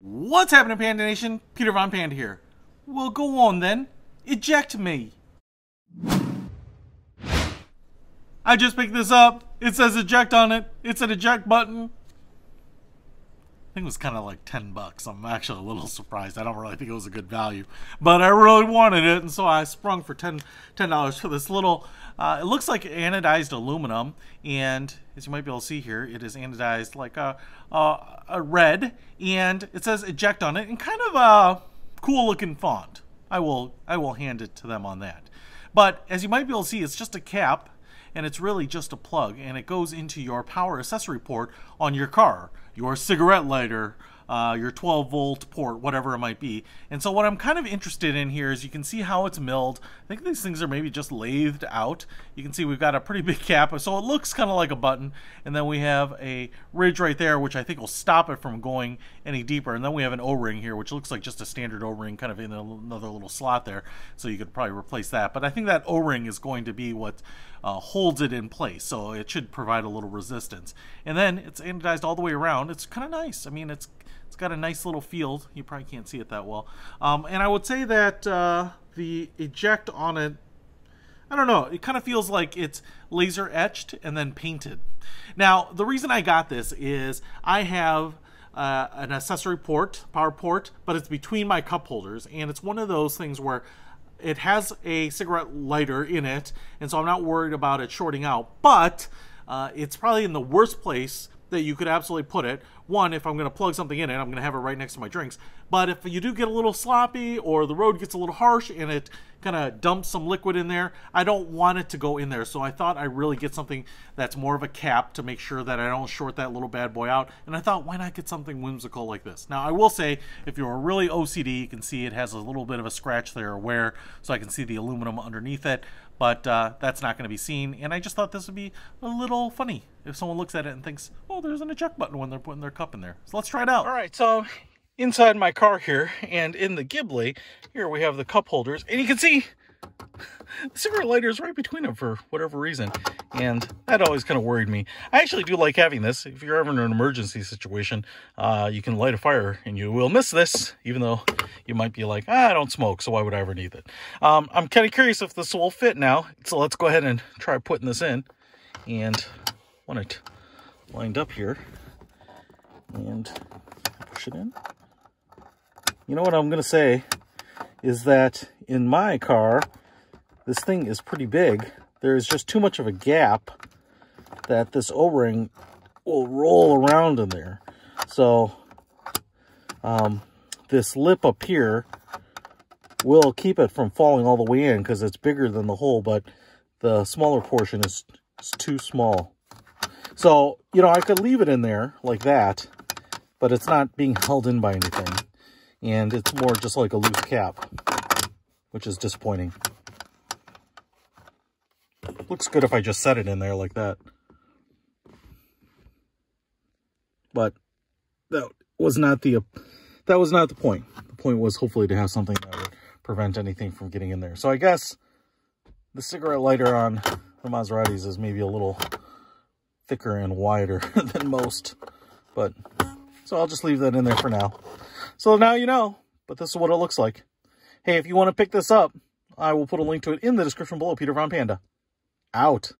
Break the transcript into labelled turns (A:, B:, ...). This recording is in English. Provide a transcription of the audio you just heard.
A: What's happening, Panda Nation? Peter Von Panda here. Well, go on then. Eject me. I just picked this up. It says eject on it. It's an eject button. Think it was kind of like 10 bucks. I'm actually a little surprised. I don't really think it was a good value. But I really wanted it, and so I sprung for 10 $10 for this little, uh, it looks like anodized aluminum. And as you might be able to see here, it is anodized like a, a, a red. And it says eject on it in kind of a cool looking font. I will, I will hand it to them on that. But as you might be able to see, it's just a cap and it's really just a plug and it goes into your power accessory port on your car, your cigarette lighter, uh, your 12 volt port, whatever it might be. And so what I'm kind of interested in here is you can see how it's milled. I think these things are maybe just lathed out. You can see we've got a pretty big cap, so it looks kind of like a button. And then we have a ridge right there, which I think will stop it from going any deeper. And then we have an O-ring here, which looks like just a standard O-ring kind of in another little slot there. So you could probably replace that. But I think that O-ring is going to be what uh, holds it in place. So it should provide a little resistance. And then it's anodized all the way around. It's kind of nice. I mean, it's it's got a nice little field. You probably can't see it that well. Um, and I would say that uh, the eject on it, I don't know, it kind of feels like it's laser etched and then painted. Now, the reason I got this is I have uh, an accessory port, power port, but it's between my cup holders. And it's one of those things where it has a cigarette lighter in it, and so I'm not worried about it shorting out. But uh, it's probably in the worst place that you could absolutely put it. One, if I'm going to plug something in it, I'm going to have it right next to my drinks. But if you do get a little sloppy or the road gets a little harsh and it kind of dumps some liquid in there, I don't want it to go in there. So I thought I really get something that's more of a cap to make sure that I don't short that little bad boy out. And I thought, why not get something whimsical like this? Now, I will say, if you're really OCD, you can see it has a little bit of a scratch there or wear, so I can see the aluminum underneath it but uh, that's not going to be seen. And I just thought this would be a little funny if someone looks at it and thinks, oh, there's an eject button when they're putting their cup in there. So let's try it out. All right, so inside my car here and in the Ghibli, here we have the cup holders. And you can see the cigarette lighter is right between them for whatever reason. And that always kind of worried me. I actually do like having this. If you're ever in an emergency situation, uh, you can light a fire and you will miss this, even though you might be like, ah, I don't smoke, so why would I ever need it? Um, I'm kind of curious if this will fit now. So let's go ahead and try putting this in. And want it lined up here. And push it in. You know what I'm going to say is that in my car, this thing is pretty big. There's just too much of a gap that this O-ring will roll around in there. So um, this lip up here will keep it from falling all the way in because it's bigger than the hole, but the smaller portion is, is too small. So, you know, I could leave it in there like that, but it's not being held in by anything. And it's more just like a loose cap, which is disappointing. Looks good if I just set it in there like that. But that was not the that was not the point. The point was hopefully to have something that would prevent anything from getting in there. So I guess the cigarette lighter on the Maseratis is maybe a little thicker and wider than most. But so I'll just leave that in there for now. So now you know, but this is what it looks like. Hey, if you want to pick this up, I will put a link to it in the description below, Peter Von Panda out.